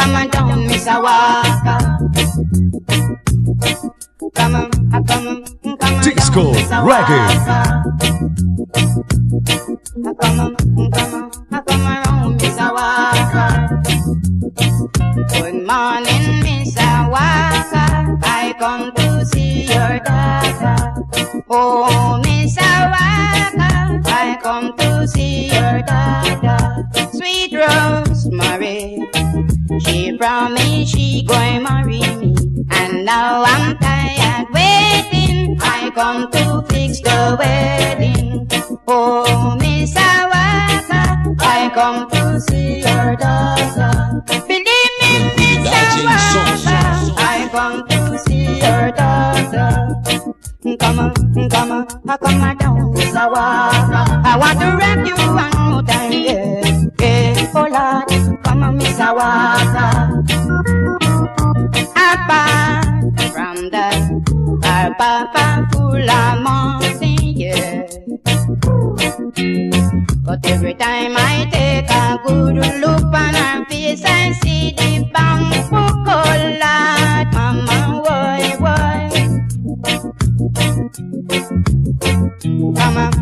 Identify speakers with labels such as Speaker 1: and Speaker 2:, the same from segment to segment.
Speaker 1: Disco down, Miss Africa.
Speaker 2: Disco Reggae.
Speaker 1: Good morning, Miss Awaka. I come to see your daughter. Oh, Miss Awaka. I come to see your daughter. Sweet Rosemary. She promised she going marry me. And now I'm tired waiting. I come to fix the wedding. Oh, Miss Awaka. I come to see your daughter. Come on, come on, come on down, Miss Awaka. I want to rock you one more time, yeah. Yeah, oh Lord, come on, Miss Awaka. Apart from our papa of money, yeah. But every time I take a good look on her face, I see the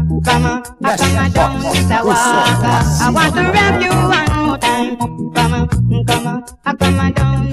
Speaker 1: Come on, come on, I come down, Mr. Walker. I want to rap you one more time. Come on, come on, I come down,